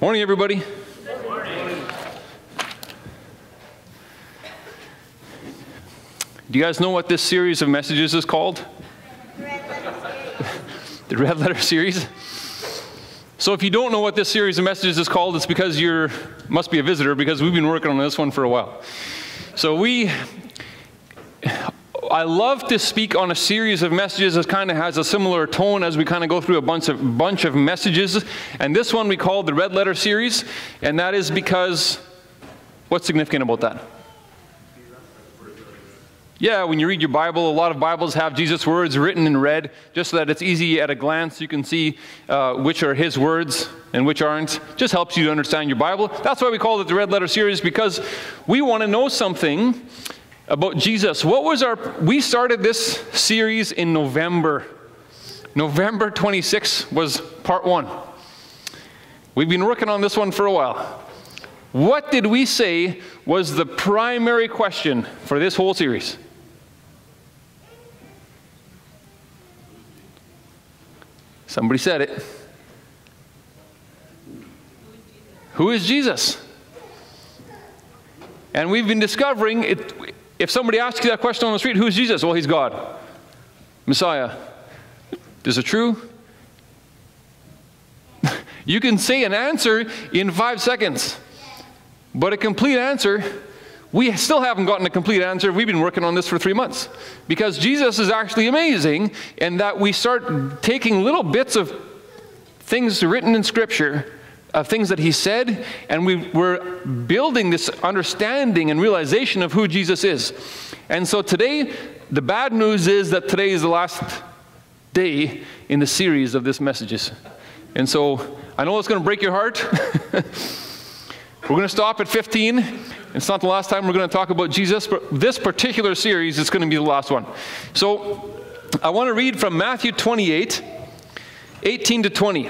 Morning, everybody. Morning. Do you guys know what this series of messages is called? the Red Letter Series. The red letter series. So if you don't know what this series of messages is called, it's because you're must be a visitor because we've been working on this one for a while. So we I love to speak on a series of messages that kind of has a similar tone as we kind of go through a bunch of bunch of messages. And this one we call the Red Letter Series, and that is because what's significant about that? Yeah, when you read your Bible, a lot of Bibles have Jesus' words written in red, just so that it's easy at a glance. You can see uh, which are his words and which aren't. Just helps you to understand your Bible. That's why we call it the Red Letter Series, because we want to know something about Jesus. What was our, we started this series in November. November 26 was part one. We've been working on this one for a while. What did we say was the primary question for this whole series? Somebody said it. Who is Jesus? And we've been discovering it. If somebody asks you that question on the street, who's Jesus? Well, he's God, Messiah. Is it true? you can say an answer in five seconds, but a complete answer we still haven't gotten a complete answer. We've been working on this for three months. Because Jesus is actually amazing in that we start taking little bits of things written in Scripture, of things that He said, and we, we're building this understanding and realization of who Jesus is. And so today, the bad news is that today is the last day in the series of this messages. And so I know it's going to break your heart. we're going to stop at 15 it's not the last time we're going to talk about Jesus, but this particular series is going to be the last one. So I want to read from Matthew 28 18 to 20.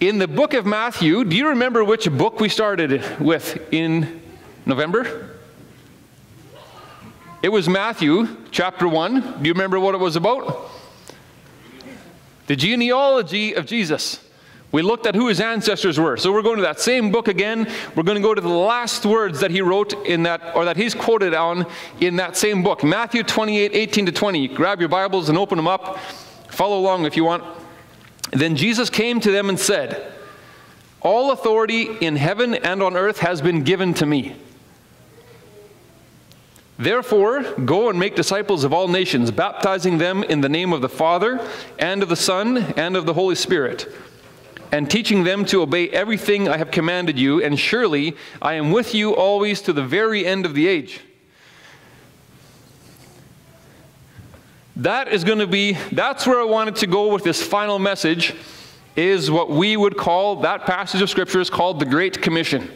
In the book of Matthew, do you remember which book we started with in November? It was Matthew chapter 1. Do you remember what it was about? The genealogy of Jesus. We looked at who his ancestors were. So we're going to that same book again. We're going to go to the last words that he wrote in that, or that he's quoted on in that same book. Matthew 28, 18 to 20. Grab your Bibles and open them up. Follow along if you want. Then Jesus came to them and said, All authority in heaven and on earth has been given to me. Therefore, go and make disciples of all nations, baptizing them in the name of the Father, and of the Son, and of the Holy Spirit and teaching them to obey everything I have commanded you, and surely I am with you always to the very end of the age. That is going to be, that's where I wanted to go with this final message, is what we would call, that passage of Scripture is called the Great Commission.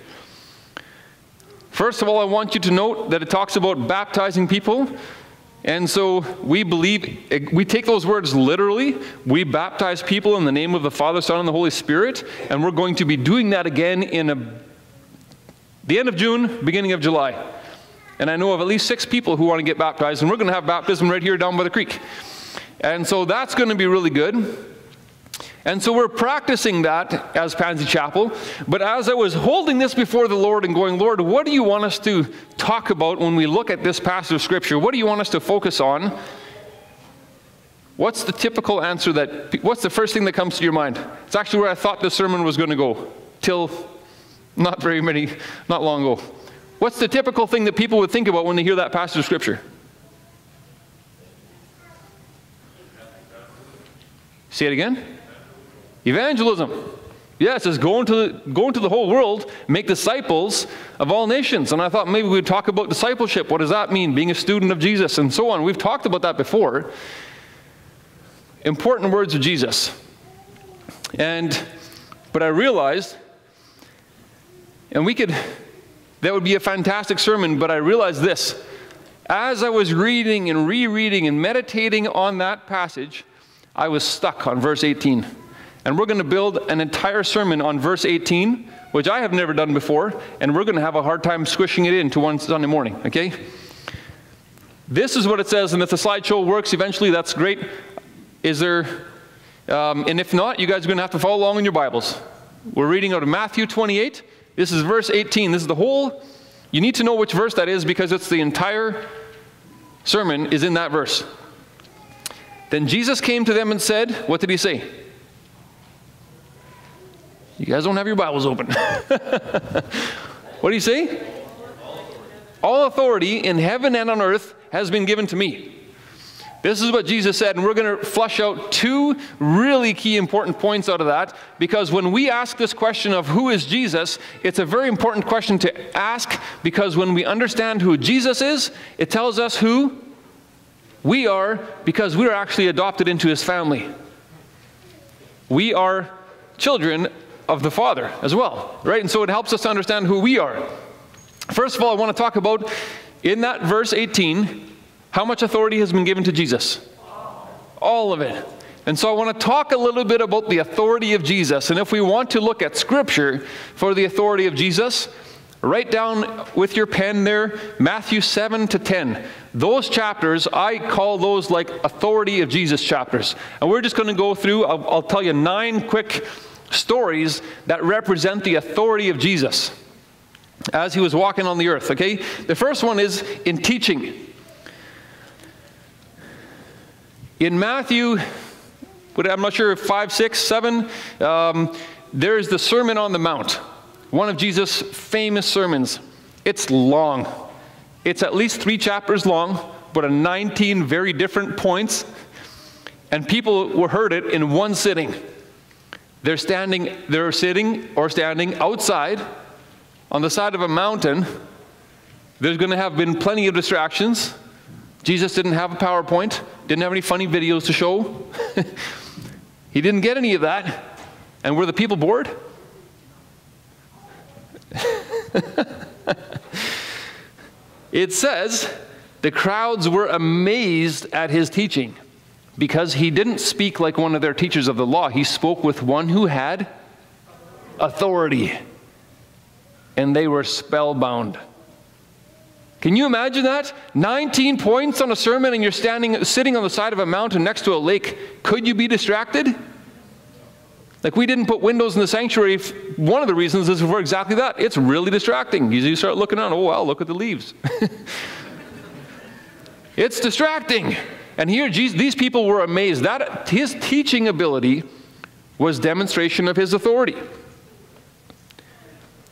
First of all, I want you to note that it talks about baptizing people. And so we believe, we take those words literally. We baptize people in the name of the Father, Son, and the Holy Spirit. And we're going to be doing that again in a, the end of June, beginning of July. And I know of at least six people who want to get baptized. And we're going to have baptism right here down by the creek. And so that's going to be really good. And so we're practicing that as Pansy Chapel. But as I was holding this before the Lord and going, Lord, what do you want us to talk about when we look at this passage of Scripture? What do you want us to focus on? What's the typical answer that, what's the first thing that comes to your mind? It's actually where I thought the sermon was going to go, till not very many, not long ago. What's the typical thing that people would think about when they hear that passage of Scripture? Say it again. Evangelism. Yes, it's going to, go into the whole world, make disciples of all nations. And I thought maybe we'd talk about discipleship. What does that mean? Being a student of Jesus and so on. We've talked about that before. Important words of Jesus. And, but I realized, and we could, that would be a fantastic sermon, but I realized this. As I was reading and rereading and meditating on that passage, I was stuck on verse 18. And we're going to build an entire sermon on verse 18, which I have never done before, and we're going to have a hard time squishing it into one Sunday morning, okay? This is what it says, and if the slideshow works eventually, that's great. Is there, um, and if not, you guys are going to have to follow along in your Bibles. We're reading out of Matthew 28. This is verse 18. This is the whole, you need to know which verse that is because it's the entire sermon is in that verse. Then Jesus came to them and said, What did he say? You guys don't have your Bibles open. what did he say? All authority in heaven and on earth has been given to me. This is what Jesus said, and we're going to flush out two really key important points out of that because when we ask this question of who is Jesus, it's a very important question to ask because when we understand who Jesus is, it tells us who we are because we are actually adopted into his family. We are children of the Father as well, right? And so it helps us to understand who we are. First of all, I want to talk about in that verse 18 how much authority has been given to Jesus? All of it. And so I want to talk a little bit about the authority of Jesus. And if we want to look at Scripture for the authority of Jesus, write down with your pen there Matthew 7 to 10. Those chapters, I call those like authority of Jesus chapters. And we're just going to go through, I'll, I'll tell you nine quick stories that represent the authority of Jesus as he was walking on the earth. Okay? The first one is in teaching. In Matthew, I'm not sure, 5, 6, 7, um, there's the Sermon on the Mount, one of Jesus' famous sermons. It's long. It's at least three chapters long, but a 19 very different points. And people were heard it in one sitting. They're standing, they're sitting or standing outside on the side of a mountain. There's going to have been plenty of distractions. Jesus didn't have a PowerPoint, didn't have any funny videos to show. he didn't get any of that. And were the people bored? it says the crowds were amazed at his teaching because he didn't speak like one of their teachers of the law. He spoke with one who had authority. And they were spellbound. Can you imagine that? 19 points on a sermon and you're standing sitting on the side of a mountain next to a lake. Could you be distracted? Like we didn't put windows in the sanctuary. One of the reasons is for exactly that. It's really distracting. You start looking around, oh well, look at the leaves. it's distracting. And here Jesus, these people were amazed. That his teaching ability was demonstration of his authority.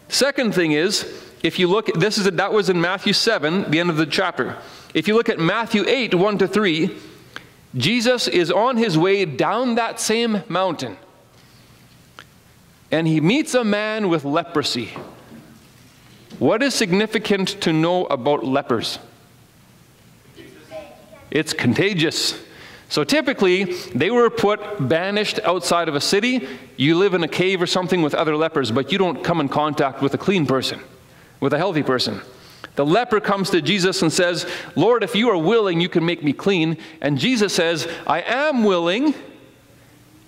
Second thing is, if you look, this is that was in Matthew 7, the end of the chapter. If you look at Matthew 8, 1 to 3, Jesus is on his way down that same mountain. And he meets a man with leprosy. What is significant to know about lepers? It's contagious. So typically, they were put banished outside of a city. You live in a cave or something with other lepers, but you don't come in contact with a clean person with a healthy person. The leper comes to Jesus and says, Lord, if you are willing, you can make me clean. And Jesus says, I am willing.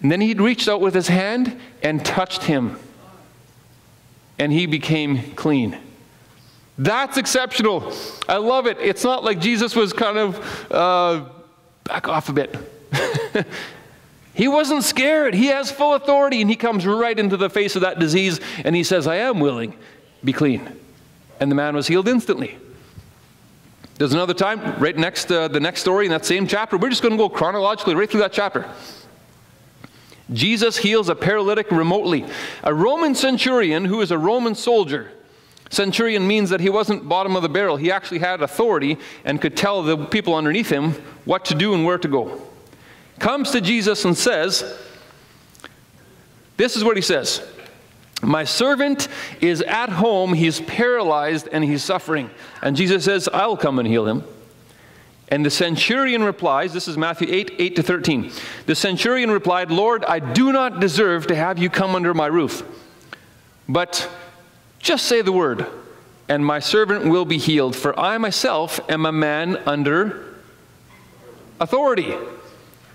And then he reached out with his hand and touched him. And he became clean. That's exceptional. I love it. It's not like Jesus was kind of uh, back off a bit. he wasn't scared. He has full authority, and he comes right into the face of that disease, and he says, I am willing. Be clean and the man was healed instantly. There's another time, right next, uh, the next story in that same chapter. We're just going to go chronologically right through that chapter. Jesus heals a paralytic remotely. A Roman centurion who is a Roman soldier. Centurion means that he wasn't bottom of the barrel. He actually had authority and could tell the people underneath him what to do and where to go. Comes to Jesus and says, This is what he says my servant is at home, he's paralyzed, and he's suffering. And Jesus says, I'll come and heal him. And the centurion replies, this is Matthew 8, 8 to 13. The centurion replied, Lord, I do not deserve to have you come under my roof. But just say the word, and my servant will be healed, for I myself am a man under authority,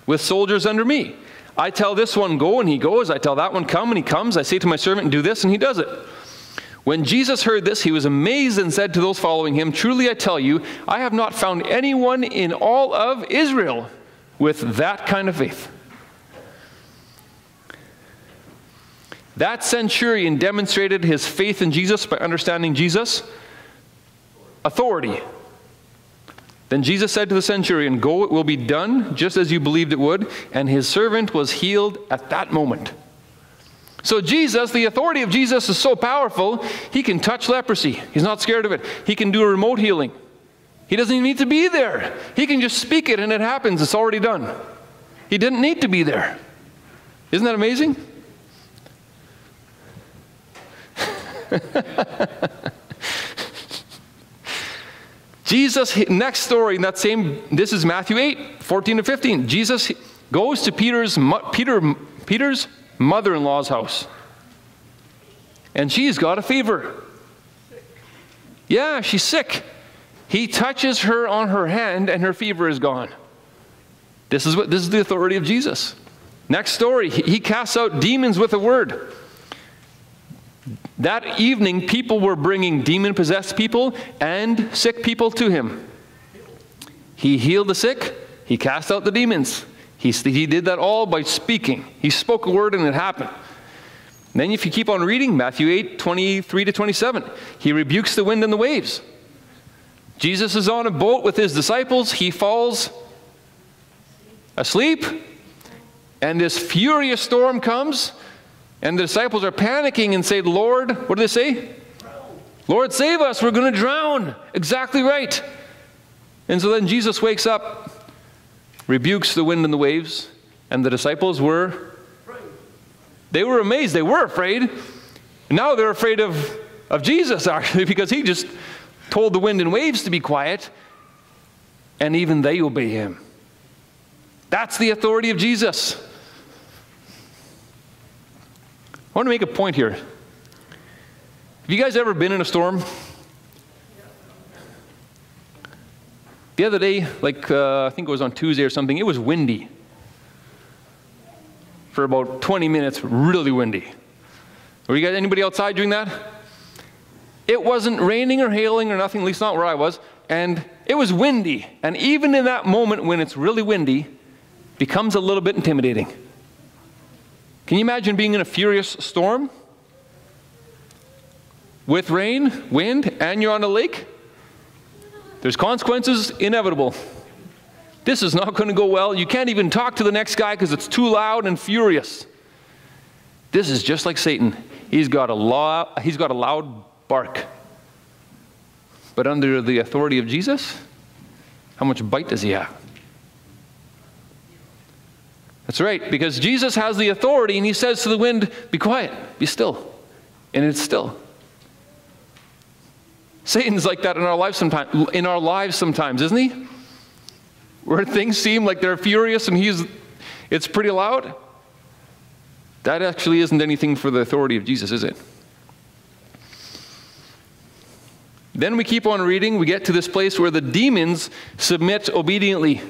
with soldiers under me. I tell this one, go, and he goes. I tell that one, come, and he comes. I say to my servant, do this, and he does it. When Jesus heard this, he was amazed and said to those following him, Truly I tell you, I have not found anyone in all of Israel with that kind of faith. That centurion demonstrated his faith in Jesus by understanding Jesus' authority. Then Jesus said to the centurion, Go, it will be done just as you believed it would. And his servant was healed at that moment. So, Jesus, the authority of Jesus is so powerful, he can touch leprosy. He's not scared of it. He can do a remote healing. He doesn't even need to be there. He can just speak it and it happens. It's already done. He didn't need to be there. Isn't that amazing? Jesus, next story in that same, this is Matthew 8, 14 to 15. Jesus goes to Peter's, Peter, Peter's mother in law's house. And she's got a fever. Yeah, she's sick. He touches her on her hand, and her fever is gone. This is, what, this is the authority of Jesus. Next story, he casts out demons with a word. That evening, people were bringing demon possessed people and sick people to him. He healed the sick, he cast out the demons. He, he did that all by speaking. He spoke a word and it happened. then, if you keep on reading, Matthew 8 23 to 27, he rebukes the wind and the waves. Jesus is on a boat with his disciples. He falls asleep, and this furious storm comes. And the disciples are panicking and say, Lord, what do they say? Lord, save us, we're going to drown. Exactly right. And so then Jesus wakes up, rebukes the wind and the waves, and the disciples were they were amazed. They were afraid. And now they're afraid of, of Jesus, actually, because he just told the wind and waves to be quiet, and even they obey him. That's the authority of Jesus. I want to make a point here. Have you guys ever been in a storm? The other day, like uh, I think it was on Tuesday or something, it was windy. For about 20 minutes, really windy. Were you guys anybody outside doing that? It wasn't raining or hailing or nothing, at least not where I was, and it was windy. And even in that moment when it's really windy, becomes a little bit intimidating. Can you imagine being in a furious storm with rain, wind, and you're on a lake? There's consequences inevitable. This is not going to go well. You can't even talk to the next guy because it's too loud and furious. This is just like Satan. He's got a law, he's got a loud bark. But under the authority of Jesus, how much bite does he have? That's right, because Jesus has the authority and he says to the wind, Be quiet, be still. And it's still. Satan's like that in our lives sometimes in our lives sometimes, isn't he? Where things seem like they're furious and he's it's pretty loud. That actually isn't anything for the authority of Jesus, is it? Then we keep on reading, we get to this place where the demons submit obediently.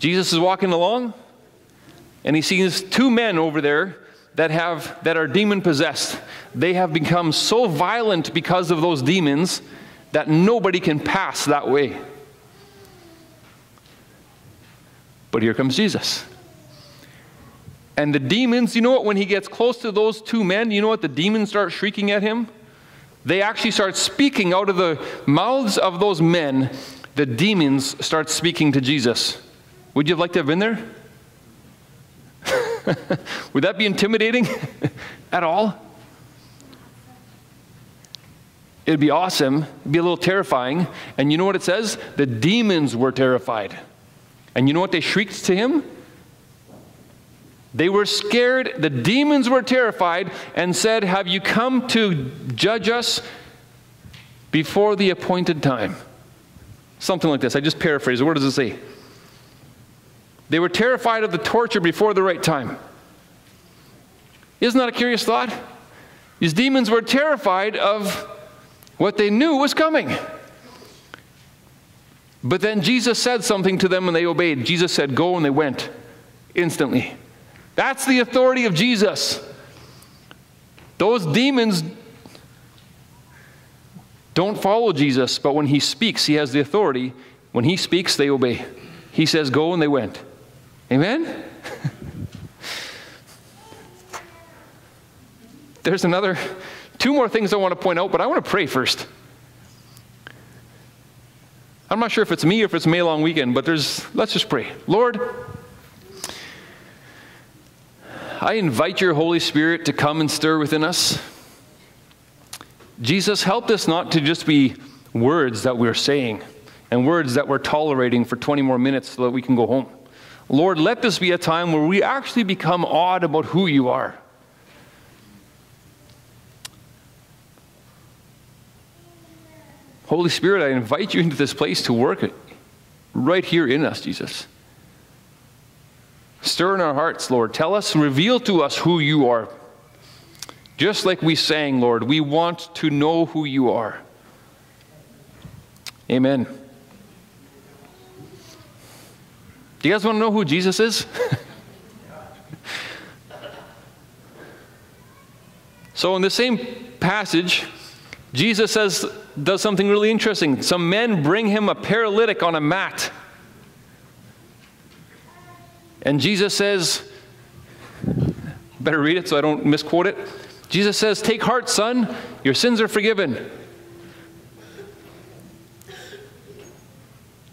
Jesus is walking along, and he sees two men over there that have that are demon possessed. They have become so violent because of those demons that nobody can pass that way. But here comes Jesus. And the demons, you know what, when he gets close to those two men, you know what the demons start shrieking at him? They actually start speaking out of the mouths of those men. The demons start speaking to Jesus. Would you have liked to have been there? Would that be intimidating at all? It'd be awesome. It'd be a little terrifying. And you know what it says? The demons were terrified. And you know what they shrieked to him? They were scared. The demons were terrified and said, Have you come to judge us before the appointed time? Something like this. I just paraphrase. What does it say? They were terrified of the torture before the right time. Isn't that a curious thought? These demons were terrified of what they knew was coming. But then Jesus said something to them and they obeyed. Jesus said, Go, and they went instantly. That's the authority of Jesus. Those demons don't follow Jesus, but when he speaks, he has the authority. When he speaks, they obey. He says, Go, and they went. Amen? there's another, two more things I want to point out, but I want to pray first. I'm not sure if it's me or if it's May long weekend, but there's, let's just pray. Lord, I invite your Holy Spirit to come and stir within us. Jesus, help us not to just be words that we're saying and words that we're tolerating for 20 more minutes so that we can go home. Lord, let this be a time where we actually become awed about who you are. Holy Spirit, I invite you into this place to work right here in us, Jesus. Stir in our hearts, Lord. Tell us, reveal to us who you are. Just like we sang, Lord, we want to know who you are. Amen. Do you guys want to know who Jesus is? so, in the same passage, Jesus says, does something really interesting. Some men bring him a paralytic on a mat. And Jesus says, better read it so I don't misquote it. Jesus says, Take heart, son, your sins are forgiven.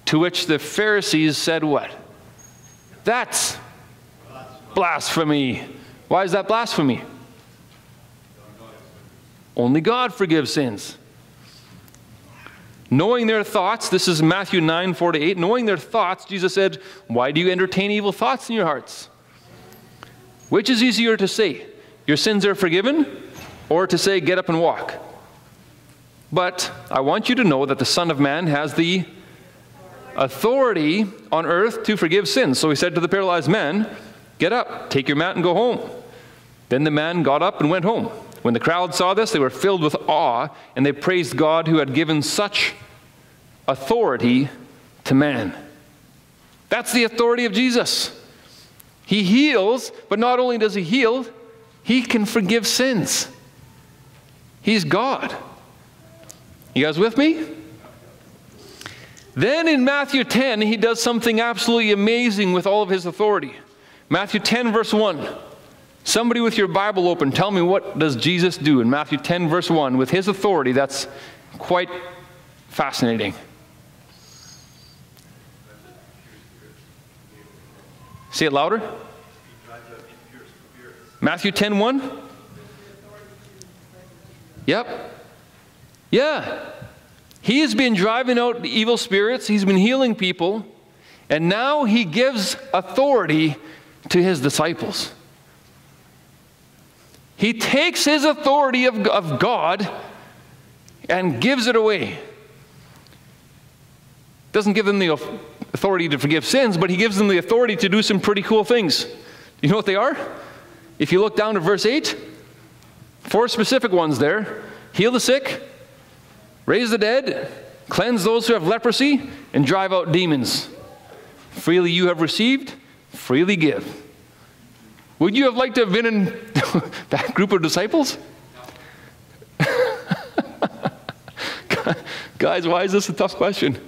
To which the Pharisees said, What? That's blasphemy. Why is that blasphemy? Only God forgives sins. Knowing their thoughts, this is Matthew 9, 4 to 8. Knowing their thoughts, Jesus said, Why do you entertain evil thoughts in your hearts? Which is easier to say, Your sins are forgiven, or to say, Get up and walk? But I want you to know that the Son of Man has the authority on earth to forgive sins. So he said to the paralyzed man, Get up, take your mat, and go home. Then the man got up and went home. When the crowd saw this, they were filled with awe, and they praised God who had given such authority to man. That's the authority of Jesus. He heals, but not only does he heal, he can forgive sins. He's God. You guys with me? Then in Matthew 10, he does something absolutely amazing with all of his authority. Matthew 10, verse 1. Somebody with your Bible open, tell me what does Jesus do in Matthew 10 verse 1 with his authority? That's quite fascinating. Say it louder. Matthew 10 1. Yep. Yeah. He has been driving out evil spirits, he's been healing people, and now he gives authority to his disciples. He takes his authority of, of God and gives it away. Doesn't give them the authority to forgive sins, but he gives them the authority to do some pretty cool things. You know what they are? If you look down to verse 8, four specific ones there heal the sick, raise the dead, cleanse those who have leprosy, and drive out demons. Freely you have received, freely give. Would you have liked to have been in that group of disciples? Guys, why is this a tough question?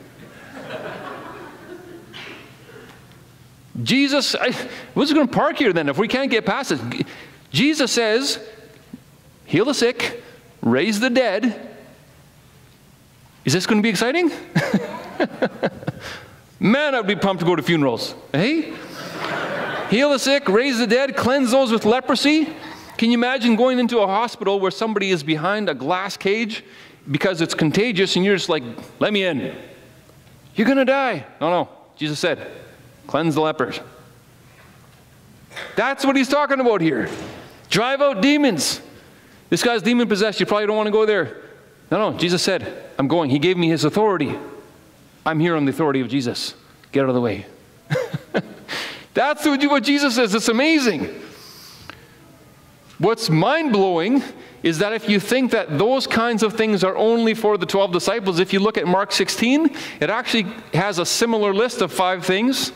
Jesus, I, we're going to park here then if we can't get past it. Jesus says, heal the sick, raise the dead. Is this going to be exciting? Man, I'd be pumped to go to funerals. Hey? heal the sick, raise the dead, cleanse those with leprosy. Can you imagine going into a hospital where somebody is behind a glass cage because it's contagious and you're just like, let me in? You're going to die. No, no. Jesus said, cleanse the lepers. That's what he's talking about here. Drive out demons. This guy's demon possessed. You probably don't want to go there. No, no. Jesus said, I'm going. He gave me his authority. I'm here on the authority of Jesus. Get out of the way. That's what Jesus says. It's amazing. What's mind blowing is that if you think that those kinds of things are only for the 12 disciples, if you look at Mark 16, it actually has a similar list of five things.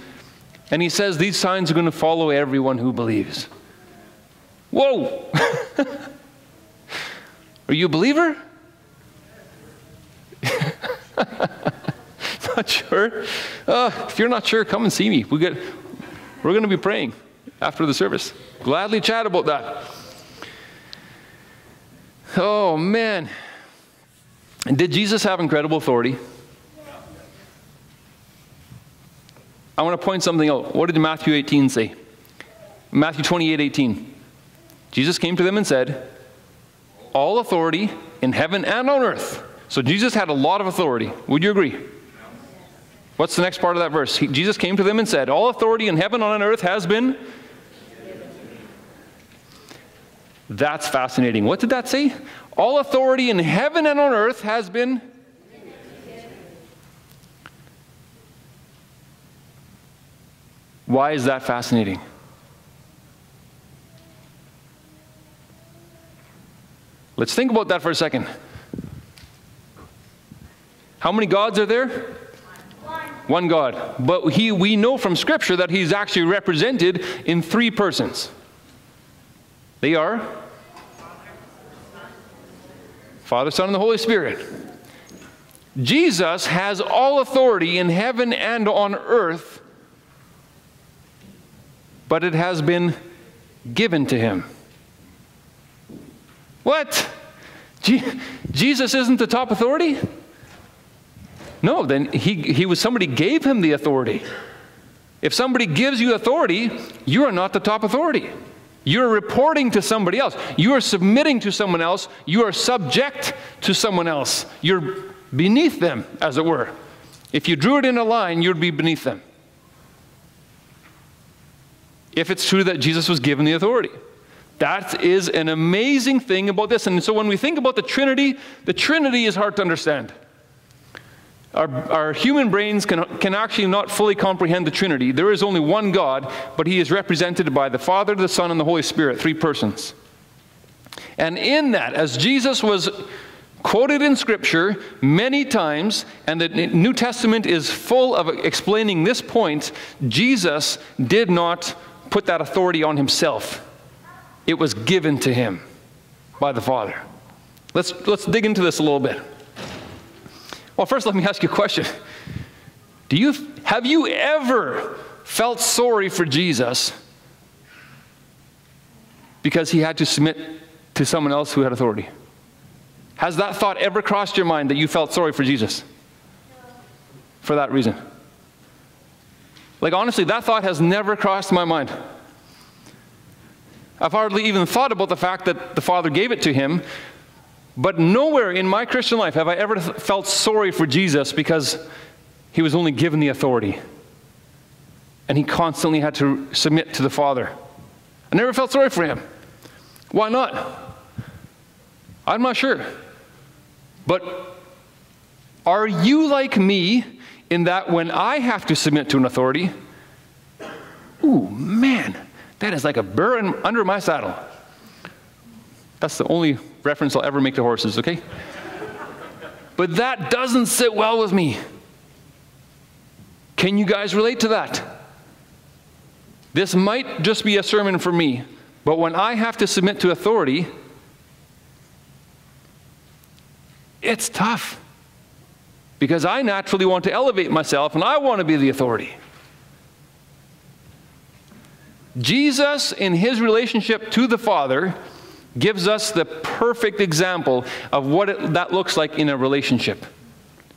And he says these signs are going to follow everyone who believes. Whoa! are you a believer? not sure. Uh, if you're not sure, come and see me. We get we're going to be praying after the service. Gladly chat about that. Oh, man. Did Jesus have incredible authority? I want to point something out. What did Matthew 18 say? Matthew 28 18. Jesus came to them and said, All authority in heaven and on earth. So Jesus had a lot of authority. Would you agree? What's the next part of that verse? He, Jesus came to them and said, All authority in heaven and on earth has been. That's fascinating. What did that say? All authority in heaven and on earth has been Why is that fascinating? Let's think about that for a second. How many gods are there? One, God. But he, we know from Scripture that he's actually represented in three persons. They are Father, Son, and the Holy Spirit. Jesus has all authority in heaven and on earth but it has been given to him. What? Je- Jesus isn't the top authority? No, then he, he was somebody gave him the authority. If somebody gives you authority, you are not the top authority. You're reporting to somebody else. You are submitting to someone else. You are subject to someone else. You're beneath them, as it were. If you drew it in a line, you'd be beneath them if it's true that Jesus was given the authority. That is an amazing thing about this. And so when we think about the Trinity, the Trinity is hard to understand. Our, our, human brains can, can actually not fully comprehend the Trinity. There is only one God, but He is represented by the Father, the Son, and the Holy Spirit, three persons. And in that, as Jesus was quoted in Scripture many times, and the New Testament is full of explaining this point, Jesus did not put that authority on himself. It was given to him by the Father. Let's, let's dig into this a little bit. Well, first, let me ask you a question. Do you, have you ever felt sorry for Jesus because he had to submit to someone else who had authority? Has that thought ever crossed your mind that you felt sorry for Jesus? For that reason? Like, honestly, that thought has never crossed my mind. I've hardly even thought about the fact that the Father gave it to him, but nowhere in my Christian life have I ever felt sorry for Jesus because he was only given the authority. And he constantly had to submit to the Father. I never felt sorry for him. Why not? I'm not sure. But are you like me in that when I have to submit to an authority, ooh, man, that is like a burr under my saddle. That's the only reference I'll ever make to horses, okay? but that doesn't sit well with me. Can you guys relate to that? This might just be a sermon for me, but when I have to submit to authority, it's tough because I naturally want to elevate myself and I want to be the authority. Jesus, in his relationship to the Father, gives us the perfect example of what it, that looks like in a relationship.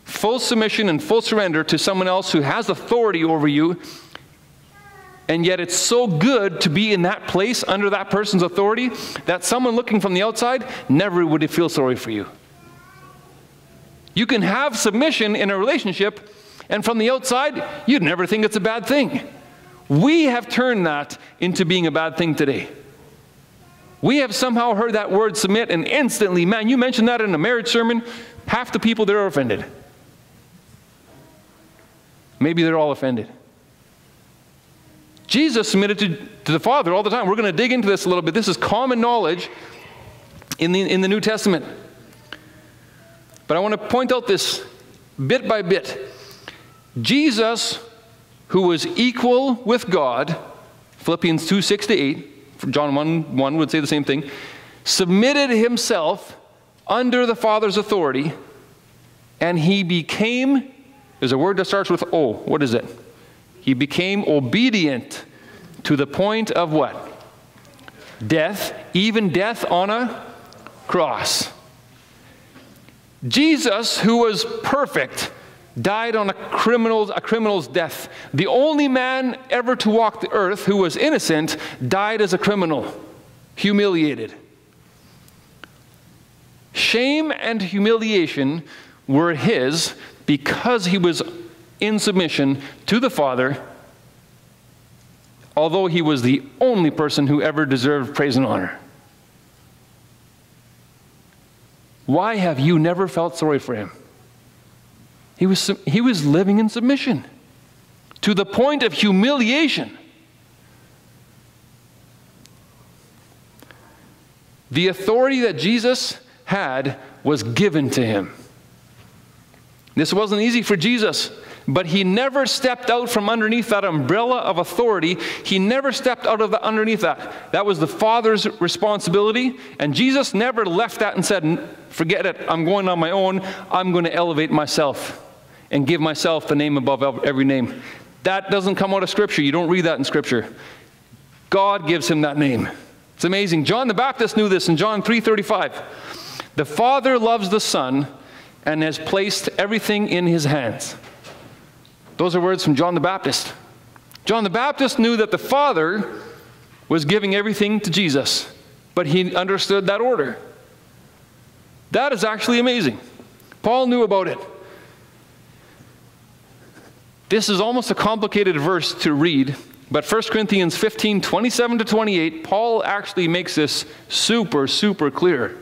Full submission and full surrender to someone else who has authority over you. And yet, it's so good to be in that place under that person's authority that someone looking from the outside never would feel sorry for you. You can have submission in a relationship, and from the outside, you'd never think it's a bad thing. We have turned that into being a bad thing today. We have somehow heard that word submit, and instantly, man, you mentioned that in a marriage sermon, half the people there are offended. Maybe they're all offended. Jesus submitted to, to the Father all the time. We're going to dig into this a little bit. This is common knowledge in the, in the New Testament. But I want to point out this bit by bit. Jesus, who was equal with God, Philippians 2 6 to 8, John 1 1 would say the same thing, submitted himself under the Father's authority, and he became, there's a word that starts with O. What is it? He became obedient to the point of what? Death, even death on a cross. Jesus, who was perfect, died on a criminal's, a criminal's death. The only man ever to walk the earth who was innocent died as a criminal, humiliated. Shame and humiliation were his because he was in submission to the Father, although he was the only person who ever deserved praise and honor. Why have you never felt sorry for him? He was, he was living in submission to the point of humiliation. The authority that Jesus had was given to him. This wasn't easy for Jesus, but he never stepped out from underneath that umbrella of authority. He never stepped out of the, underneath that. That was the Father's responsibility, and Jesus never left that and said, "Forget it. I'm going on my own. I'm going to elevate myself and give myself the name above every name." That doesn't come out of Scripture. You don't read that in Scripture. God gives him that name. It's amazing. John the Baptist knew this in John 3:35. The Father loves the Son and has placed everything in his hands. Those are words from John the Baptist. John the Baptist knew that the Father was giving everything to Jesus, but he understood that order. That is actually amazing. Paul knew about it. This is almost a complicated verse to read, but 1 Corinthians 15 27 to 28, Paul actually makes this super, super clear.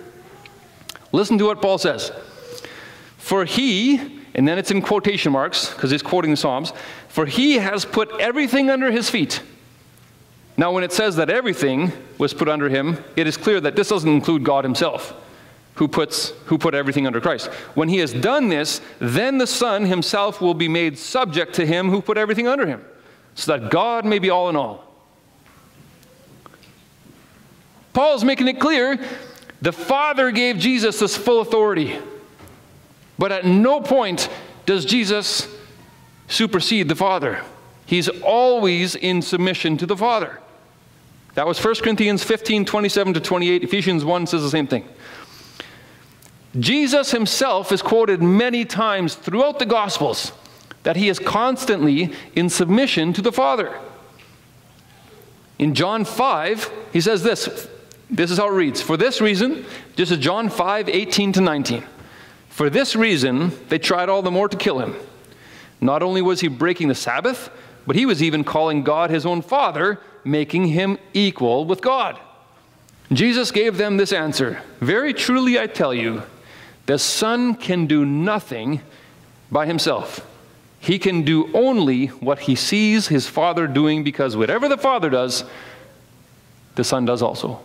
Listen to what Paul says. For he, and then it's in quotation marks because he's quoting the Psalms, for he has put everything under his feet. Now, when it says that everything was put under him, it is clear that this doesn't include God himself, who, puts, who put everything under Christ. When he has done this, then the Son himself will be made subject to him who put everything under him, so that God may be all in all. Paul's making it clear the Father gave Jesus this full authority. But at no point does Jesus supersede the Father. He's always in submission to the Father. That was 1 Corinthians 15 27 to 28. Ephesians 1 says the same thing. Jesus himself is quoted many times throughout the Gospels that he is constantly in submission to the Father. In John 5, he says this this is how it reads. For this reason, this is John 5 18 to 19. For this reason, they tried all the more to kill him. Not only was he breaking the Sabbath, but he was even calling God his own Father, making him equal with God. Jesus gave them this answer Very truly, I tell you, the Son can do nothing by himself. He can do only what he sees his Father doing, because whatever the Father does, the Son does also.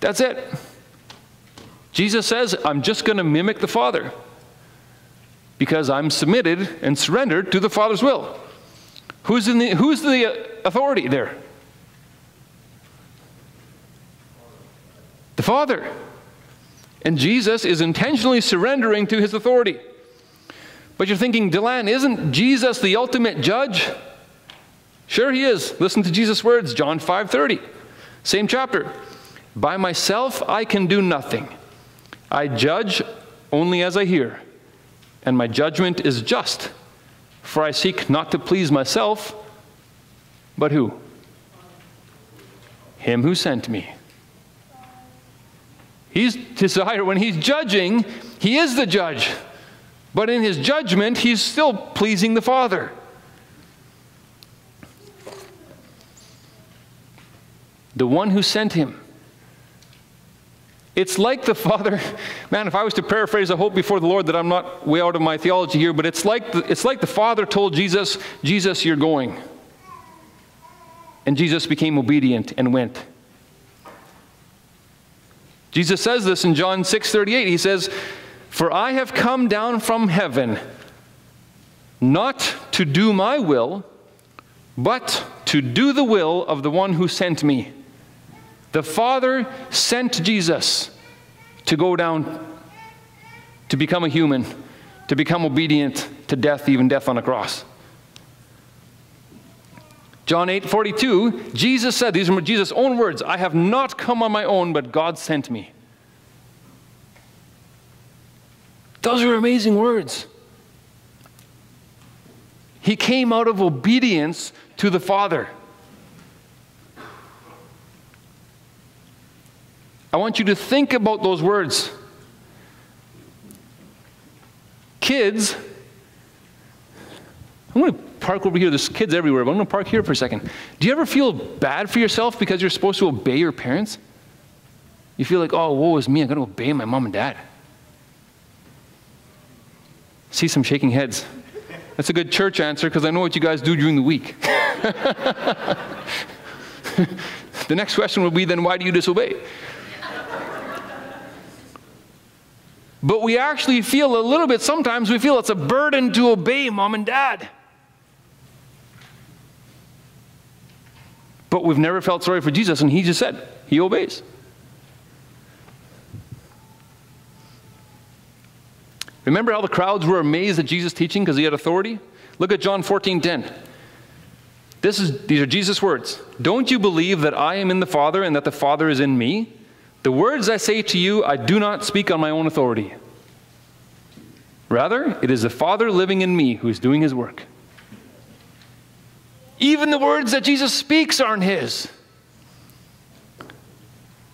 That's it. Jesus says, I'm just going to mimic the Father because I'm submitted and surrendered to the Father's will. Who's, in the, who's the authority there? The Father. And Jesus is intentionally surrendering to his authority. But you're thinking, Delan, isn't Jesus the ultimate judge? Sure he is. Listen to Jesus' words, John 5:30. Same chapter. By myself I can do nothing. I judge only as I hear, and my judgment is just, for I seek not to please myself, but who? Him who sent me. He's desire when he's judging, he is the judge. But in his judgment, he's still pleasing the Father. The one who sent him it's like the Father, man, if I was to paraphrase, I hope before the Lord that I'm not way out of my theology here, but it's like the, it's like the Father told Jesus, Jesus, you're going. And Jesus became obedient and went. Jesus says this in John 6 38. He says, For I have come down from heaven not to do my will, but to do the will of the one who sent me. The Father sent Jesus to go down, to become a human, to become obedient to death, even death on a cross. John 8 42, Jesus said, these are Jesus' own words, I have not come on my own, but God sent me. Those are amazing words. He came out of obedience to the Father. I want you to think about those words. Kids, I'm going to park over here. There's kids everywhere, but I'm going to park here for a second. Do you ever feel bad for yourself because you're supposed to obey your parents? You feel like, oh, woe is me. I'm going to obey my mom and dad. See some shaking heads. That's a good church answer because I know what you guys do during the week. the next question would be then, why do you disobey? But we actually feel a little bit, sometimes we feel it's a burden to obey mom and dad. But we've never felt sorry for Jesus, and he just said, he obeys. Remember how the crowds were amazed at Jesus' teaching because he had authority? Look at John 14 10. This is, these are Jesus' words. Don't you believe that I am in the Father and that the Father is in me? The words I say to you, I do not speak on my own authority. Rather, it is the Father living in me who is doing his work. Even the words that Jesus speaks aren't his.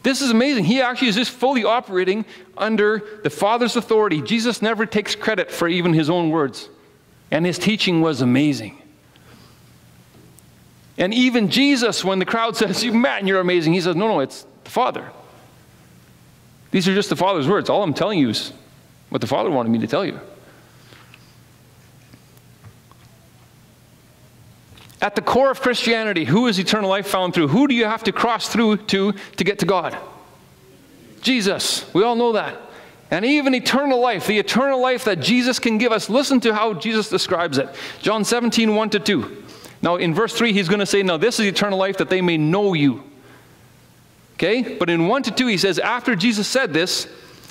This is amazing. He actually is just fully operating under the Father's authority. Jesus never takes credit for even his own words, and his teaching was amazing. And even Jesus, when the crowd says, "You Man, you're amazing, he says, No, no, it's the Father. These are just the Father's words. All I'm telling you is what the Father wanted me to tell you. At the core of Christianity, who is eternal life found through? Who do you have to cross through to to get to God? Jesus. We all know that. And even eternal life, the eternal life that Jesus can give us, listen to how Jesus describes it. John 17, 1 to 2. Now, in verse 3, he's going to say, Now this is eternal life that they may know you. Okay? But in 1 to 2, he says, After Jesus said this,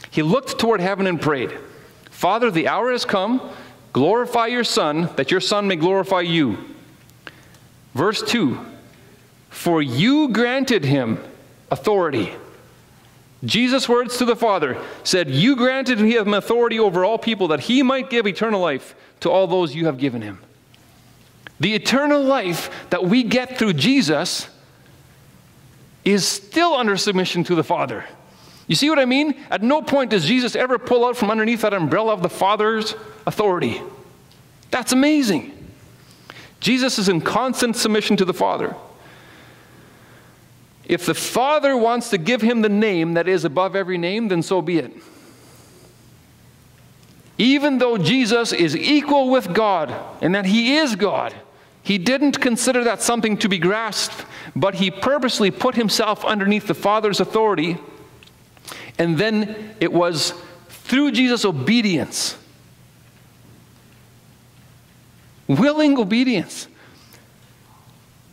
he looked toward heaven and prayed, Father, the hour has come. Glorify your Son, that your Son may glorify you. Verse 2 For you granted him authority. Jesus' words to the Father said, You granted him authority over all people that he might give eternal life to all those you have given him. The eternal life that we get through Jesus is still under submission to the Father. You see what I mean? At no point does Jesus ever pull out from underneath that umbrella of the Father's authority. That's amazing. Jesus is in constant submission to the Father. If the Father wants to give him the name that is above every name, then so be it. Even though Jesus is equal with God and that he is God, he didn't consider that something to be grasped, but he purposely put himself underneath the Father's authority. And then it was through Jesus' obedience, willing obedience,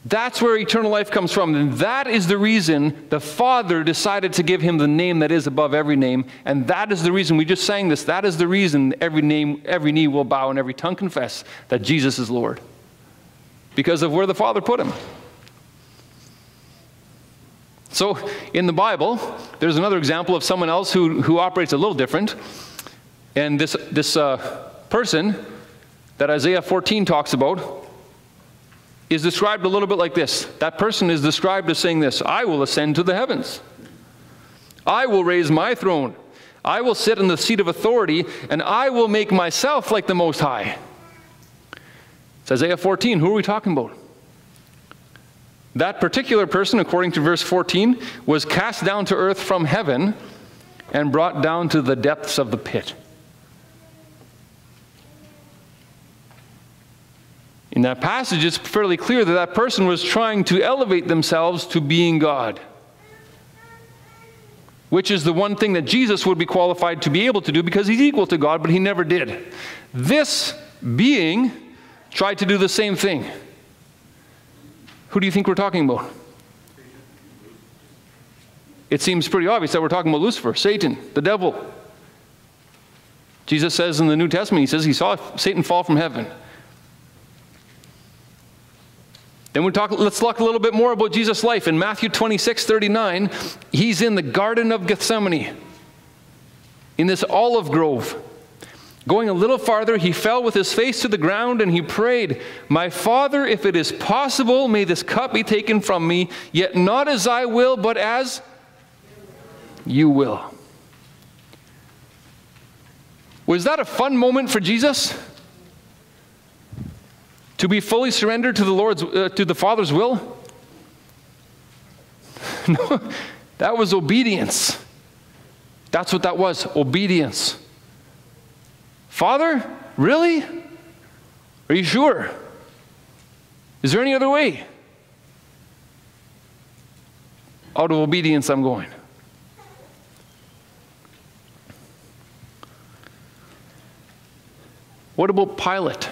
that's where eternal life comes from. And that is the reason the Father decided to give him the name that is above every name. And that is the reason, we just sang this, that is the reason every name, every knee will bow and every tongue confess that Jesus is Lord. Because of where the Father put him. So in the Bible, there's another example of someone else who, who operates a little different. And this, this uh, person that Isaiah 14 talks about is described a little bit like this. That person is described as saying this I will ascend to the heavens, I will raise my throne, I will sit in the seat of authority, and I will make myself like the Most High. It's Isaiah 14. Who are we talking about? That particular person, according to verse 14, was cast down to earth from heaven and brought down to the depths of the pit. In that passage, it's fairly clear that that person was trying to elevate themselves to being God, which is the one thing that Jesus would be qualified to be able to do because he's equal to God, but he never did. This being tried to do the same thing. Who do you think we're talking about? It seems pretty obvious that we're talking about Lucifer, Satan, the devil. Jesus says in the New Testament, he says he saw Satan fall from heaven. Then we talk, let's talk a little bit more about Jesus' life. In Matthew 26, 39, he's in the Garden of Gethsemane, in this olive grove. Going a little farther, he fell with his face to the ground and he prayed, My Father, if it is possible, may this cup be taken from me, yet not as I will, but as you will. Was that a fun moment for Jesus? To be fully surrendered to the Lord's uh, to the Father's will? no, that was obedience. That's what that was, obedience. Father, really? Are you sure? Is there any other way? Out of obedience, I'm going. What about Pilate?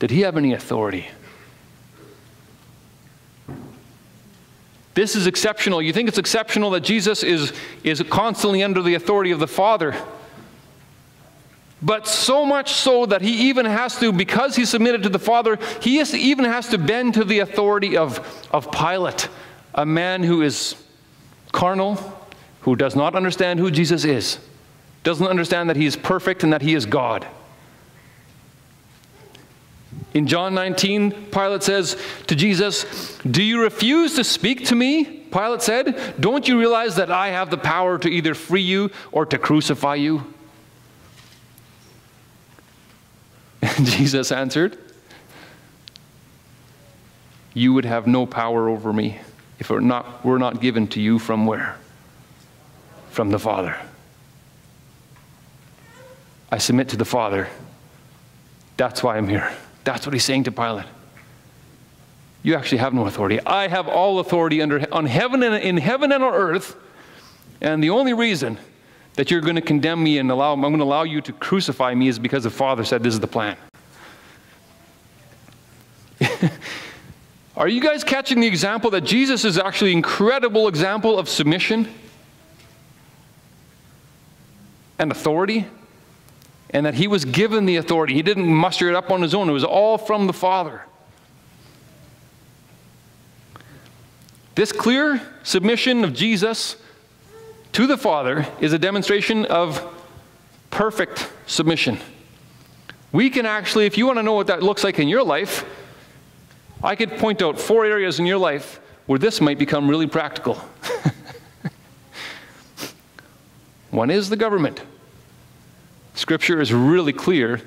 Did he have any authority? This is exceptional. You think it's exceptional that Jesus is, is constantly under the authority of the Father. But so much so that he even has to, because he submitted to the Father, he to, even has to bend to the authority of, of Pilate, a man who is carnal, who does not understand who Jesus is, doesn't understand that he is perfect and that he is God. In John 19, Pilate says to Jesus, Do you refuse to speak to me? Pilate said, Don't you realize that I have the power to either free you or to crucify you? And Jesus answered, You would have no power over me if it were not, were not given to you from where? From the Father. I submit to the Father. That's why I'm here. That's what he's saying to Pilate. You actually have no authority. I have all authority under, on heaven and, in heaven and on earth. And the only reason that you're going to condemn me and allow, I'm going to allow you to crucify me is because the Father said this is the plan. Are you guys catching the example that Jesus is actually incredible example of submission and authority? and that he was given the authority. He didn't muster it up on his own, it was all from the Father. This clear submission of Jesus to the Father is a demonstration of perfect submission. We can actually, if you want to know what that looks like in your life, I could point out four areas in your life where this might become really practical. One is the government. Scripture is really clear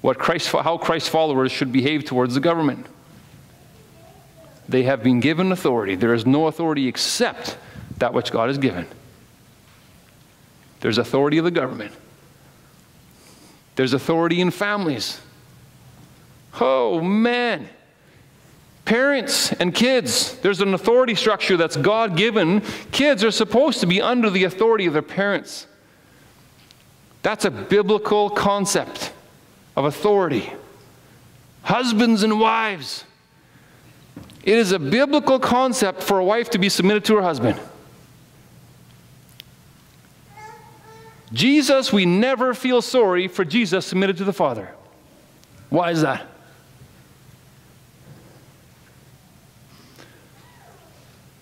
what Christ, how Christ's followers should behave towards the government. They have been given authority. There is no authority except that which God has given. There's authority of the government. There's authority in families. Oh, man. Parents and kids, there's an authority structure that's God given. Kids are supposed to be under the authority of their parents. That's a biblical concept of authority. Husbands and wives. It is a biblical concept for a wife to be submitted to her husband. Jesus, we never feel sorry for Jesus submitted to the Father. Why is that?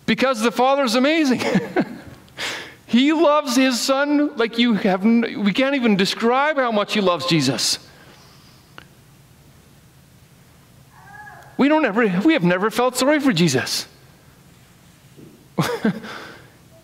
Because the Father is amazing. He loves his son like you have, we can't even describe how much he loves Jesus. We don't ever, we have never felt sorry for Jesus.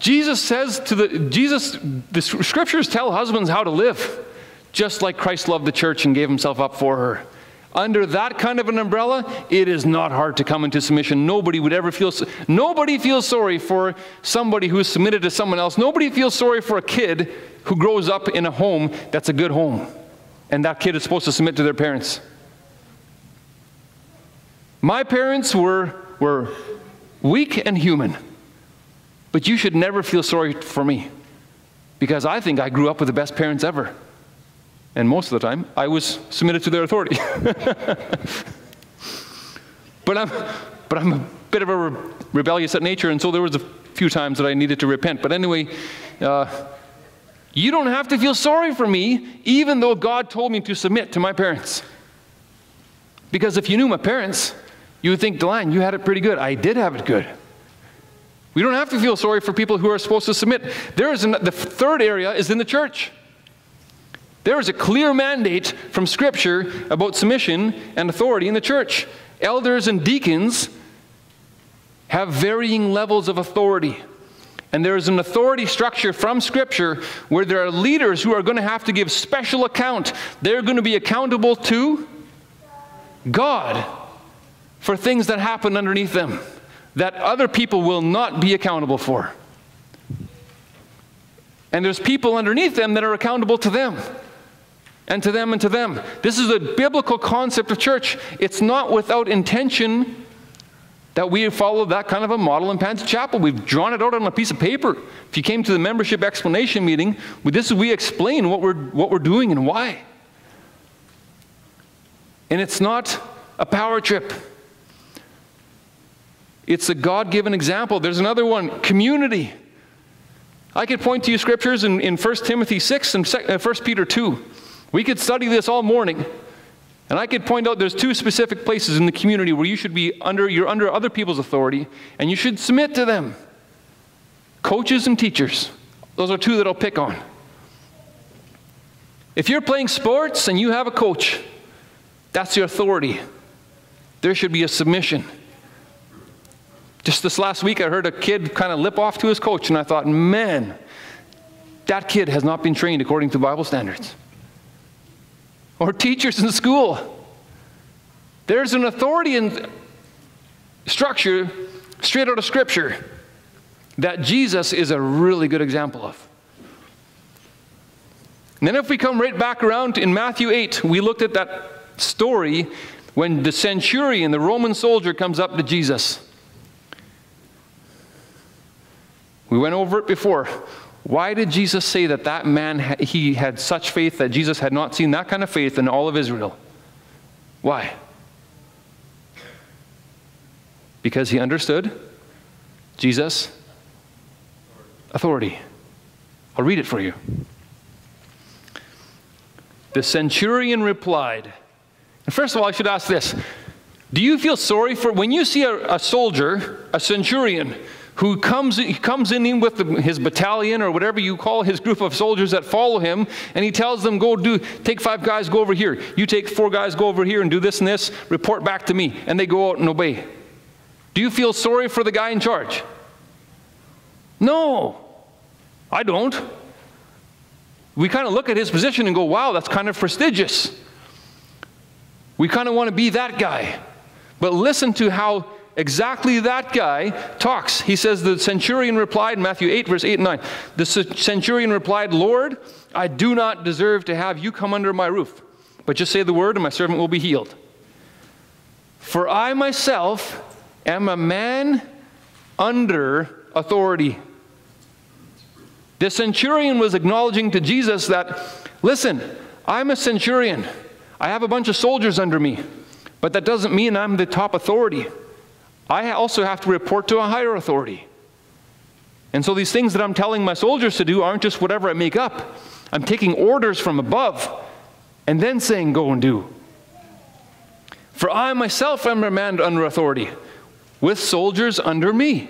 Jesus says to the, Jesus, the scriptures tell husbands how to live, just like Christ loved the church and gave himself up for her. Under that kind of an umbrella, it is not hard to come into submission. Nobody would ever feel, nobody feels sorry for somebody who is submitted to someone else. Nobody feels sorry for a kid who grows up in a home that's a good home. And that kid is supposed to submit to their parents. My parents were, were weak and human. But you should never feel sorry for me because I think I grew up with the best parents ever. And most of the time, I was submitted to their authority. but, I'm, but I'm a bit of a re- rebellious at nature, and so there was a few times that I needed to repent. But anyway, uh, you don't have to feel sorry for me, even though God told me to submit to my parents. Because if you knew my parents, You would think, Deline, you had it pretty good. I did have it good. We don't have to feel sorry for people who are supposed to submit. There is an, the third area is in the church. There is a clear mandate from Scripture about submission and authority in the church. Elders and deacons have varying levels of authority. And there is an authority structure from Scripture where there are leaders who are going to have to give special account. They're going to be accountable to God for things that happen underneath them that other people will not be accountable for. And there's people underneath them that are accountable to them and to them and to them. This is a biblical concept of church. It's not without intention that we follow that kind of a model in Pansy Chapel. We've drawn it out on a piece of paper. If you came to the membership explanation meeting, this is we explain what we're, what we're doing and why. And it's not a power trip. It's a God given example. There's another one community. I could point to you scriptures in, in 1 Timothy 6 and 1 uh, Peter 2. We could study this all morning. And I could point out there's two specific places in the community where you should be under, you're under other people's authority and you should submit to them. Coaches and teachers. Those are two that I'll pick on. If you're playing sports and you have a coach, that's your authority. There should be a submission. Just this last week, I heard a kid kind of lip off to his coach, and I thought, man, that kid has not been trained according to Bible standards. Or teachers in school. There's an authority and structure straight out of Scripture that Jesus is a really good example of. And then, if we come right back around in Matthew 8, we looked at that story when the centurion, the Roman soldier, comes up to Jesus. We went over it before. Why did Jesus say that that man, he had such faith that Jesus had not seen that kind of faith in all of Israel? Why? Because he understood Jesus' authority. I'll read it for you. The centurion replied, and first of all, I should ask this Do you feel sorry for when you see a, a soldier, a centurion, who comes, he comes in with the, his battalion or whatever you call his group of soldiers that follow him, and he tells them, Go do, take five guys, go over here. You take four guys, go over here and do this and this, report back to me. And they go out and obey. Do you feel sorry for the guy in charge? No, I don't. We kind of look at his position and go, Wow, that's kind of prestigious. We kind of want to be that guy. But listen to how Exactly that guy talks. He says, The centurion replied, Matthew 8, verse 8 and 9. The centurion replied, Lord, I do not deserve to have you come under my roof, but just say the word, and my servant will be healed. For I myself am a man under authority. The centurion was acknowledging to Jesus that, listen, I'm a centurion. I have a bunch of soldiers under me, but that doesn't mean I'm the top authority. I also have to report to a higher authority. And so these things that I'm telling my soldiers to do aren't just whatever I make up. I'm taking orders from above and then saying, go and do. For I myself am a man under authority, with soldiers under me.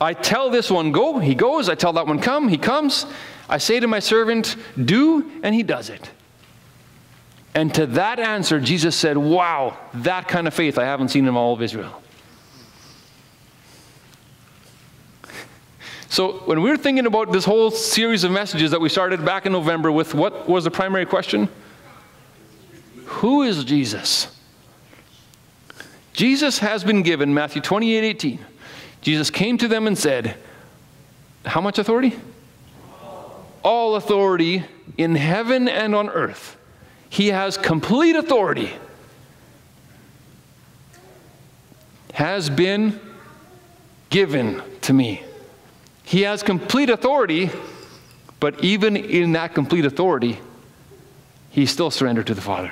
I tell this one, go, he goes. I tell that one, come, he comes. I say to my servant, do, and he does it. And to that answer, Jesus said, Wow, that kind of faith I haven't seen in all of Israel. So, when we were thinking about this whole series of messages that we started back in November with what was the primary question? Who is Jesus? Jesus has been given, Matthew 28 18. Jesus came to them and said, How much authority? All authority in heaven and on earth. He has complete authority. Has been given to me. He has complete authority, but even in that complete authority, he still surrendered to the Father.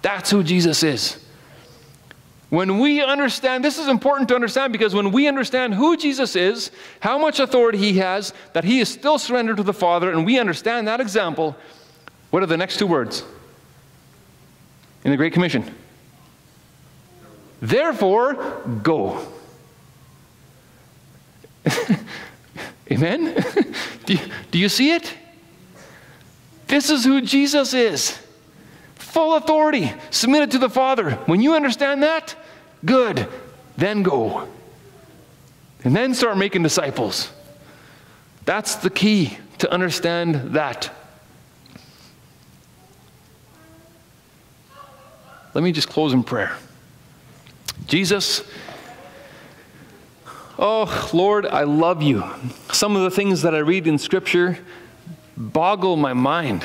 That's who Jesus is. When we understand, this is important to understand because when we understand who Jesus is, how much authority he has, that he is still surrendered to the Father, and we understand that example, what are the next two words in the Great Commission? Therefore, go. Amen? do, you, do you see it? This is who Jesus is. Full authority, submitted to the Father. When you understand that, good, then go. And then start making disciples. That's the key to understand that. Let me just close in prayer. Jesus, oh Lord, I love you. Some of the things that I read in Scripture boggle my mind.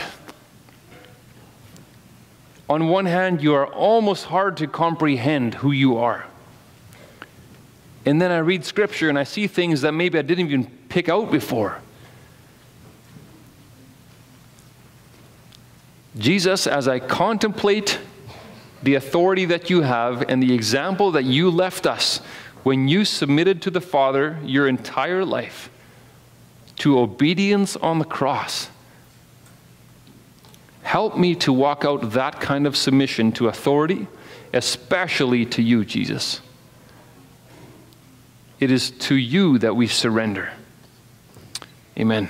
On one hand, you are almost hard to comprehend who you are. And then I read Scripture and I see things that maybe I didn't even pick out before. Jesus, as I contemplate the authority that you have and the example that you left us when you submitted to the Father your entire life to obedience on the cross. Help me to walk out that kind of submission to authority, especially to you, Jesus. It is to you that we surrender. Amen.